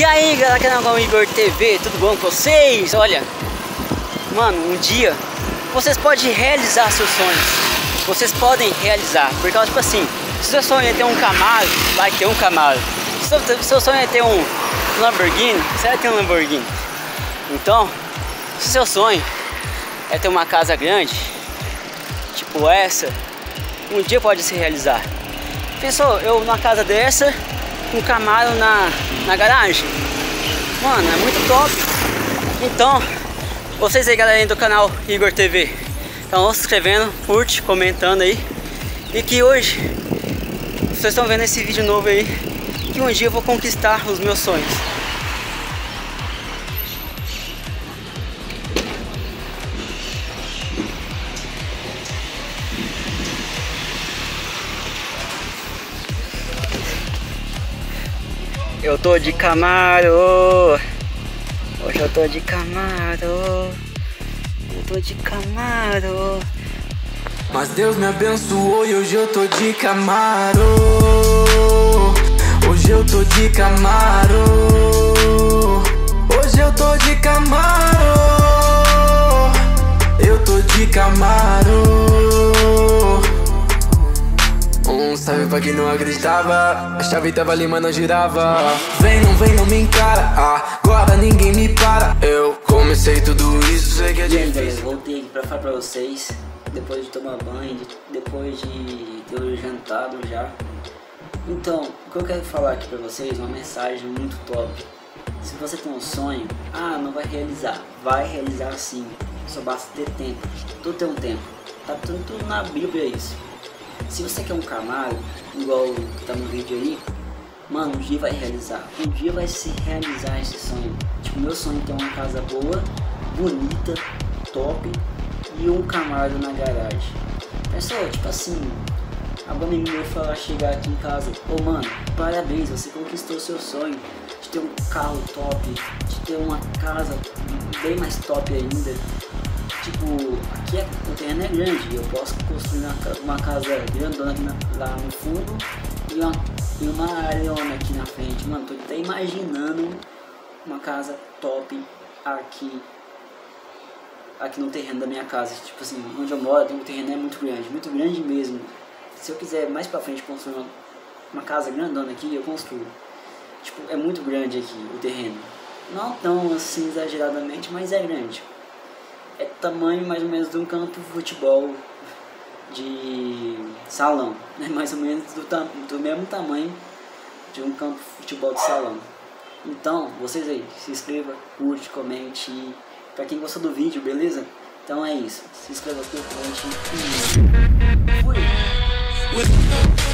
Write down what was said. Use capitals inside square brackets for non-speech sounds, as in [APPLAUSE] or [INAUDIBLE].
galera que não Igor TV, tudo bom com vocês? Olha, mano, um dia vocês podem realizar seus sonhos. Vocês podem realizar, porque tipo assim, se seu sonho é ter um Camaro, vai ter um Camaro. Se seu sonho é ter um Lamborghini, você vai ter um Lamborghini. Então, se seu sonho é ter uma casa grande, tipo essa, um dia pode se realizar. Pensou, eu numa casa dessa, um Camaro na, na garagem? Mano, é muito top. Então, vocês aí galera do canal Igor TV, então se inscrevendo, curte, comentando aí. E que hoje, vocês estão vendo esse vídeo novo aí, que um dia eu vou conquistar os meus sonhos. Eu tô de Camaro. Hoje eu tô de Camaro. Eu tô de Camaro. Mas Deus me abençoou e hoje eu tô de Camaro. Hoje eu tô de Camaro. Hoje eu tô de Camaro. Eu tô de Camaro. Salve pra quem não acreditava. A chave tava ali, girava. Vem, não vem, não me encara. Agora ninguém me para. Eu comecei tudo isso, sei que é difícil. voltei aqui pra falar pra vocês. Depois de tomar banho, depois de ter jantado já. Então, o que eu quero falar aqui pra vocês Uma mensagem muito top. Se você tem um sonho, ah, não vai realizar. Vai realizar sim. Só basta ter tempo. Tudo tem um tempo. Tá tudo, tudo na Bíblia isso se você quer um Camaro, igual que tá no vídeo aí, mano, um dia vai realizar. Um dia vai se realizar esse sonho. Tipo, meu sonho é ter uma casa boa, bonita, top e um Camaro na garagem. Pessoal, tipo assim, a banda meu falar chegar aqui em casa, ô oh, mano, parabéns, você conquistou seu sonho de ter um carro top, de ter uma casa bem mais top ainda tipo, aqui é, o terreno é grande, eu posso construir uma, casa grandona aqui na, lá no fundo e uma, e uma areona aqui na frente. Mano, tô até imaginando uma casa top aqui aqui no terreno da minha casa. Tipo assim, onde eu moro, o terreno é muito grande, muito grande mesmo. Se eu quiser mais pra frente construir uma, uma casa grandona aqui, eu construo. Tipo, é muito grande aqui o terreno. Não tão assim exageradamente, mas é grande tamanho mais ou menos de um campo de futebol de salão, [LAUGHS] né? mais ou menos do, do mesmo tamanho de um campo de futebol de salão. Então, vocês aí, se inscreva, curte, comente. Pra quem gostou do vídeo, beleza? Então é isso. Se inscreva, curte, comente. Fui!